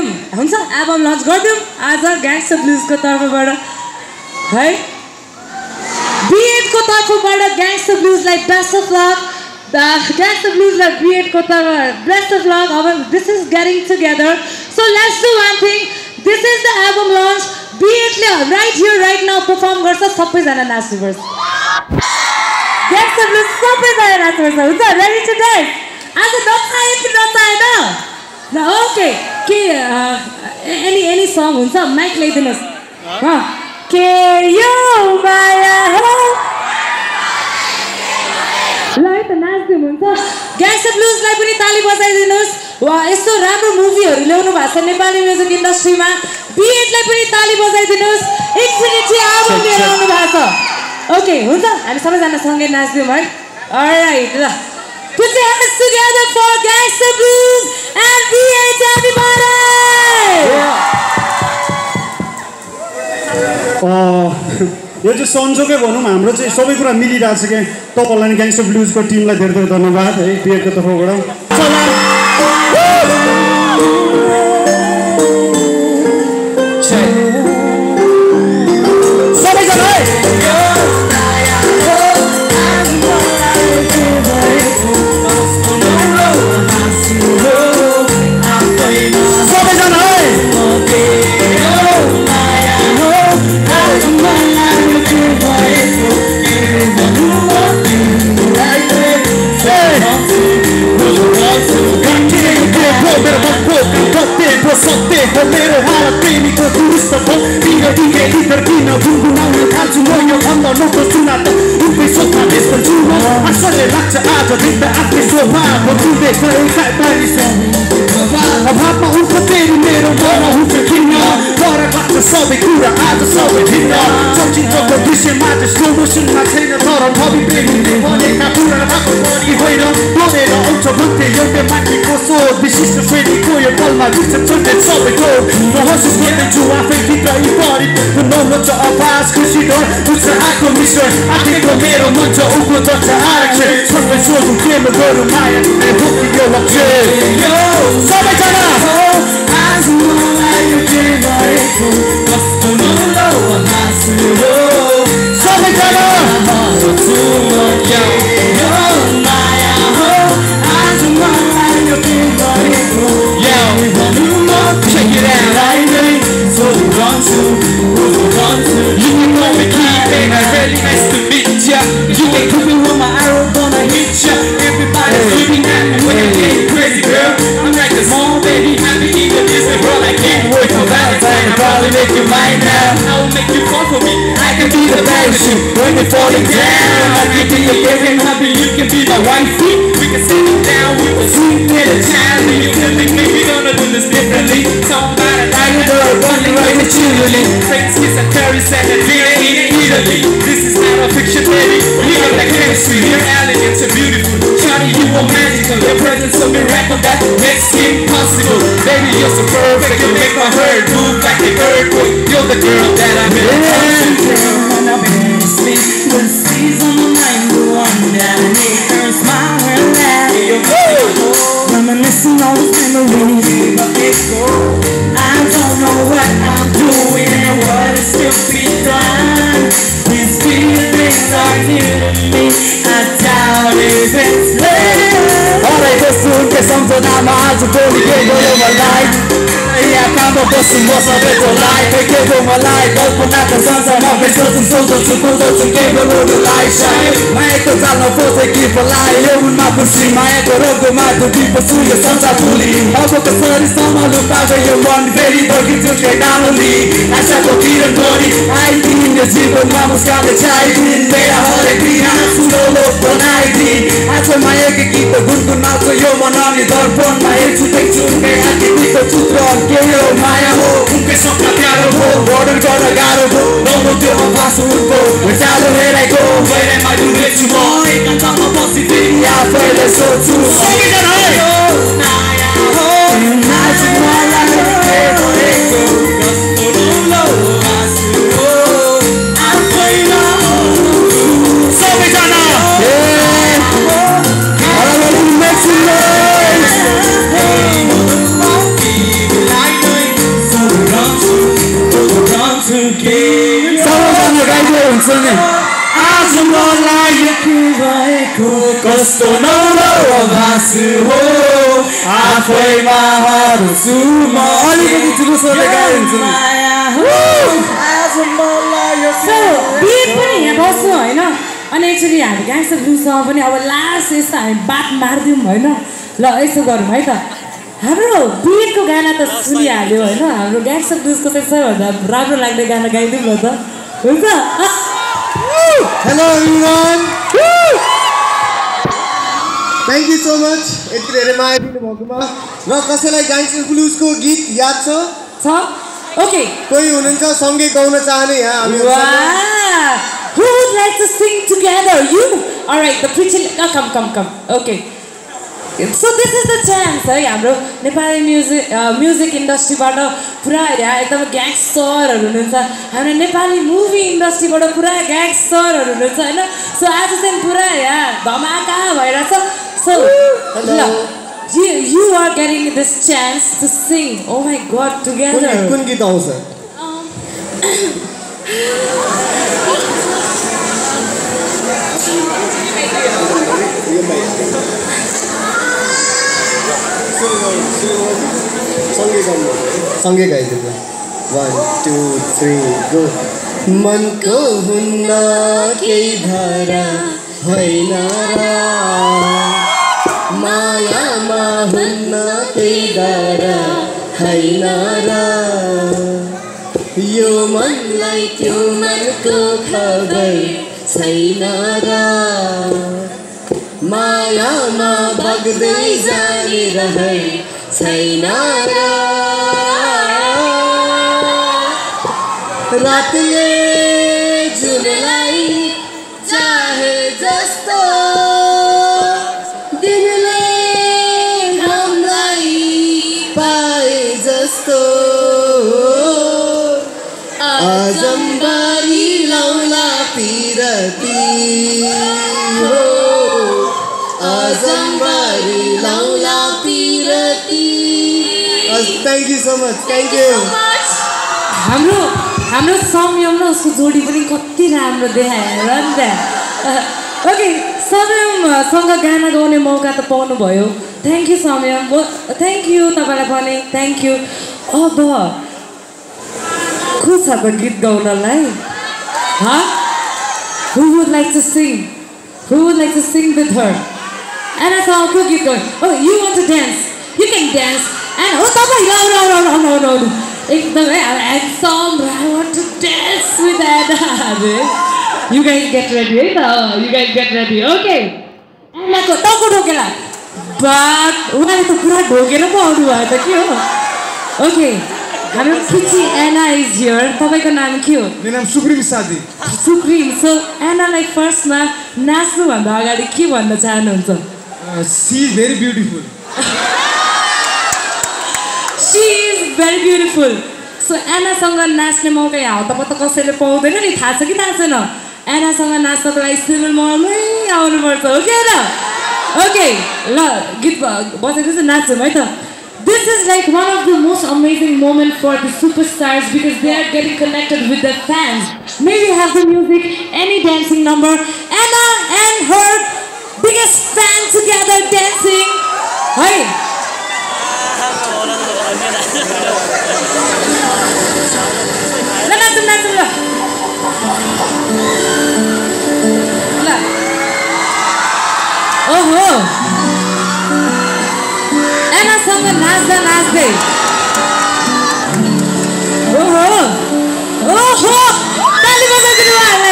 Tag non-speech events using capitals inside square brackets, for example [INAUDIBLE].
हुन्छ album lunch गरिदिउँ। आज ग्याङ्स्टर ब्लुजको तर्फबाट है? बिएडको तर्फबाट ग्याङ्स्टर ब्लुजलाई बेस्ट अफ लक ग्याङ्स्टर ब्लुजलाई बिएडको तर्फ बेस्ट अफ लक अब this is getting together so let's do one thing this is the album launch बिएडले right here right now perform गर्छ सबैजना नाच्नुपर्छ ग्याङ्स्टर ब्लुज सबैजना नाच्नुपर्छ हुन्छ? रेडी टु डान्स आज नचाहे कि नचाहेन ल ओके के एनी एनी सङ हुन्छ? माइक ल्याइदिनुहोस्। के यो माया हो। ल है त नाच्दिउँ हुन्छ ग्यास ब्लुजलाई पनि ताली बजाइदिनुहोस्। वा यस्तो राम्रो मुभीहरू ल्याउनु भएको छ नेपाली म्युजिक इन्डस्ट्रीमा बिएडलाई पनि ताली बजाइदिनुहोस्। आबो लिएर आउनु भएको छ। ओके हुन्छ। हामी सबैजना सँगै नाच्दिउँ है। राइट ल। Put your hands together for Gangsta Blues and B8 everybody! यो चाहिँ संजोगै भनौँ हाम्रो चाहिँ सबै कुरा मिलिरहेको छ क्या तपाईँहरूलाई ग्याङ्स्टर ब्लुजको टिमलाई धेरै धेरै धन्यवाद है बिएडको तर्फबाट। गुनगुनाउन थाल्छु म यो खण्ड नोको सुना त म आश्चर्य लाग्छ आज देख्दा मानिस अभावमा तेरो मेरो मन हुन्छ किन तर सबै कुरा आज सबै भिन्न चलचित्रको दृश्यमा छैन तर प्रेमीले भनेका भएको पनि भन्थे एउटै माथिको सोच विशिष्ट शैलीको यो पलमा दृश्य छुट्टै सबै थोक महसुस गर्दैछु आफै भित्र यी परि नमोच आवाज खुसी डर उच्च आएको मिश्रण आँखेको मेरो मञ्च उग्रो चर्च आरक्षण सबै सोधौँ केमा गरौँ माया I will make you fall for me. I can be the parachute when you're falling down. I can be your favorite happy, you can be my wifey. We can settle down, we can sweet little child. And you can think maybe gonna do this differently. Somebody like a girl, running right with you, Friends kiss and Paris and a dinner in Italy. This is not a fiction, baby. We got that chemistry. You're elegant, you're beautiful. Shawty, you are magical. Your presence a miracle that makes it possible. Baby, you're so perfect. You make my heart move like an earthquake. You're the girl that I've been The season I'm the one supone que voy a valer Y acabo por su moza de volar Que quedo malai Dos por la cansanza Más pensó sin sonso Su punto sin que yo no lo lai Shai Maeto tal no pose que valai Eu un ma por si Maeto rogo ma tu tipo suyo Sansa tuli. Abo que sari sama lo pago Yo one very Borgi tu que dano li Asha ko kiran tori Ai din yo jibon ma muskale chai. Din Mera hore din Sudo lo bonai din आज मायाको गीत गुनगुनाउँछ यो मनाउने दर्पणमा हेर्छु देख्छु उनकै आकृतिको चित्र के हो माया हो उनकै सपना प्यारो हो वर्णन गर्न गाह्रो हो नौलो त्यो पनि यहाँ बस्नु होइन अनि एक्चुली हामी ग्याङ्स अफ ब्लुजसँग पनि अब लास्ट यस्तो हामी बात मारिदिउँ होइन ल यसो गरौँ है त हाम्रो बिटको गाना त सुनिहाल्यो होइन हाम्रो ग्याङ्स अफ ब्लुजको चाहिँ सबैभन्दा राम्रो लाग्ने गाना गाइदिउँ न त हुन्छ hello thank you so much यति धेरै माया दिनुभएकोमा र कसैलाई गाङ्स ब्लुजको गीत याद छ छ ओके कोही हुनुहुन्छ सँगै गाउन चाहने यहाँ हामी! Who would like to sing together? You? All right, the preaching. Oh, come, come, come. Okay. So this is the chance है हाम्रो नेपाली म्युजिक म्युजिक इन्डस्ट्रीबाट पुरा यहाँ एकदम ग्याङ्स्टरहरू हुनुहुन्छ हाम्रो नेपाली मुभी इन्डस्ट्रीबाट पुरा ग्याङ्स्टरहरू हुनुहुन्छ होइन सो आज चाहिँ पुरा यहाँ धमाका भइरहेछ सो ल you you are getting this chance to sing oh my god कुन together कुन गीत आउँछ सँगै गाउनु सँगै गाइदिनु वान टू थ्री गो मनको हुन्न केही धारा होइन र मायामा हुन्न धारा होइन र यो मनलाई त्यो मनको खबर छैन र मायामा बग्दै जाने रहर छैन र रातले जुनलाई चाहे जस्तो thank you so much thank you हाम्रो हाम्रो संयम र उसको जोडी पनि कति राम्रो देखाएर नि त। ओके संयमसँग गाना गाउने मौका त पाउनुभयो। Thank you Sanyam thank you तपाईँलाई पनि थ्याङ्क यू अब को छ त गीत गाउनलाई? Huh? Who would like to sing? Who would like to sing with her? And I saw को गीत गाउँ Oh, you want to dance? You can And oh, तपाईँ no, no, no. एकदमै dance with Anna. [LAUGHS] अरे You guys get ready है त You guys get ready. Okay. एनाको टाउको ढोकेला बात उनीहरूले त पुरा ढोकेर पो आउनु भयो त के हो ओके हाम्रो पिची एना इज हियर तपाईँको नाम के हो मेरो नाम सुप्रिम साथी सुप्रिम सो एनालाई फर्स्टमा नाच्नुभन्दा अगाडि के भन्न चाहनुहुन्छ she is very beautiful very beautiful so एनासँग नाच्ने मौका यहाँ हतपत कसैले पाउँदैन नि थाहा छ कि थाहा छैन एनासँग नाच्नको लागि सिभिल मलमै आउनुपर्छ हो कि होइन ओके ल गीत ब- बजाइदिनुहोस् न नाच्छौँ है त This is like one of the most amazing moments for the superstars because they are getting connected with their fans. May we have the music, any dancing number. Anna and her biggest fan together dancing. Hey, ल É na oh, oh. Nazda. Uhul! Uhul! Tá Dá-lhe mais